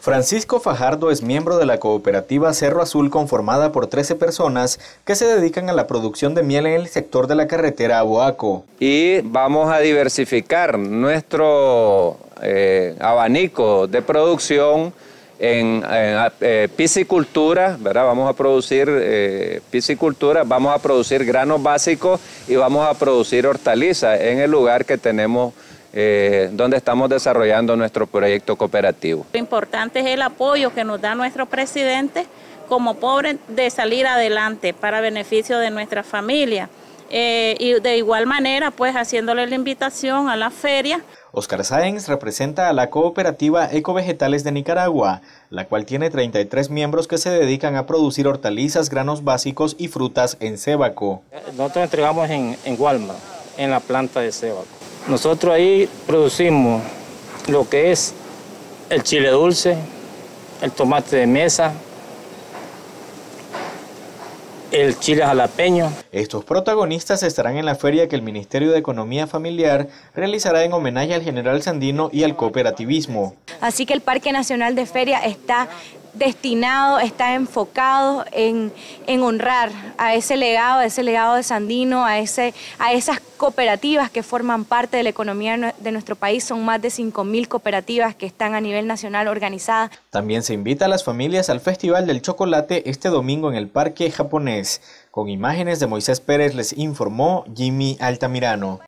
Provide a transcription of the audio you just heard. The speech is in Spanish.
Francisco Fajardo es miembro de la cooperativa Cerro Azul conformada por 13 personas que se dedican a la producción de miel en el sector de la carretera a Boaco. Y vamos a diversificar nuestro eh, abanico de producción en, eh, piscicultura, ¿verdad? Vamos a producir eh, piscicultura, vamos a producir granos básicos y vamos a producir hortalizas en el lugar que tenemos eh, donde estamos desarrollando nuestro proyecto cooperativo. Lo importante es el apoyo que nos da nuestro presidente como pobre de salir adelante para beneficio de nuestra familia. Eh, y de igual manera, pues haciéndole la invitación a la feria. Oscar Sáenz representa a la cooperativa Ecovegetales de Nicaragua, la cual tiene 33 miembros que se dedican a producir hortalizas, granos básicos y frutas en Cebaco. Nosotros entregamos en, en Walmart, en la planta de Cebaco. Nosotros ahí producimos lo que es el chile dulce, el tomate de mesa, el chile jalapeño. Estos protagonistas estarán en la feria que el Ministerio de Economía Familiar realizará en homenaje al general Sandino y al cooperativismo. Así que el Parque Nacional de Feria está destinado, está enfocado en, honrar a ese legado, a ese legado de Sandino, a, ese, a esas cooperativas que forman parte de la economía de nuestro país. Son más de 5.000 cooperativas que están a nivel nacional organizadas. También se invita a las familias al Festival del Chocolate este domingo en el Parque Japonés. Con imágenes de Moisés Pérez les informó Jimmy Altamirano.